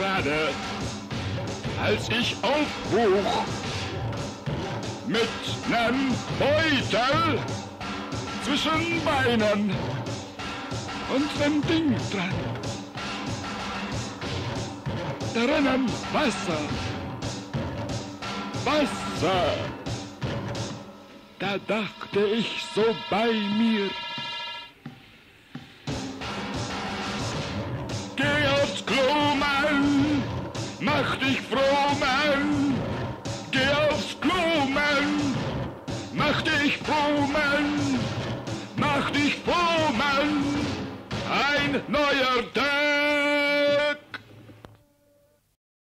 gerade, als ich aufbuch mit nem Beutel zwischen Beinen und nem Ding dran. Drinnen Wasser. Wasser. Da dachte ich so bei mir. Mach dich froh, Mann. Geh aufs Klo, Mann. Mach dich froh, Mann. Mach dich froh, Mann. Ein neuer Tag.